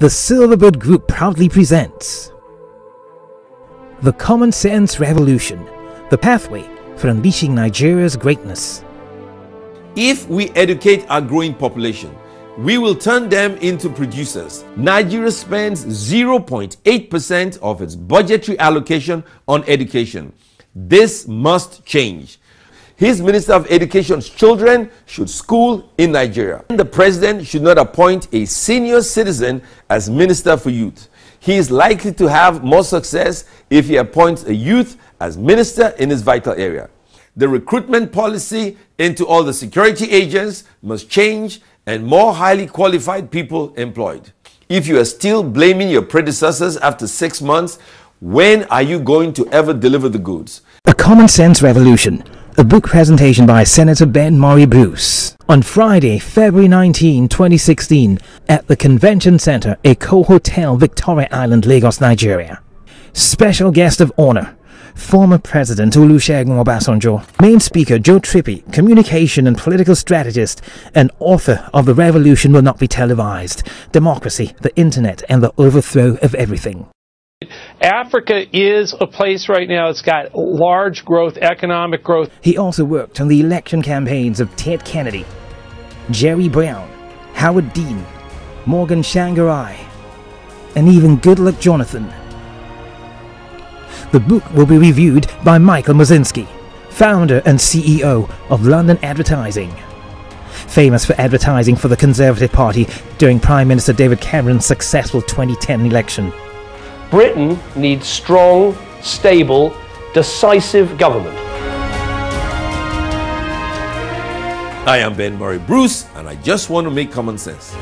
the Silverbird Group proudly presents The Common Sense Revolution, the pathway for unleashing Nigeria's greatness. If we educate our growing population, we will turn them into producers. Nigeria spends 0.8% of its budgetary allocation on education. This must change. His Minister of Education's children should school in Nigeria. The president should not appoint a senior citizen as Minister for Youth. He is likely to have more success if he appoints a youth as minister in his vital area. The recruitment policy into all the security agents must change and more highly qualified people employed. If you are still blaming your predecessors after six months, when are you going to ever deliver the goods? A Common Sense Revolution, book presentation by Senator Ben Murray Bruce. On Friday, February 19, 2016, at the Convention Center, Eko Hotel, Victoria Island, Lagos, Nigeria. Special guest of honor, former President Olusegun Obasanjo, main speaker Joe Trippi, communication and political strategist, and author of The Revolution Will Not Be Televised, Democracy, the Internet, and the Overthrow of Everything. Africa is a place right now that's got large growth, economic growth. He also worked on the election campaigns of Ted Kennedy, Jerry Brown, Howard Dean, Morgan Tsvangirai, and even Goodluck Jonathan. The book will be reviewed by Michael Moszynski, founder and CEO of London Advertising. Famous for advertising for the Conservative Party during Prime Minister David Cameron's successful 2010 election. Britain needs strong, stable, decisive government. I am Ben Murray Bruce, and I just want to make common sense.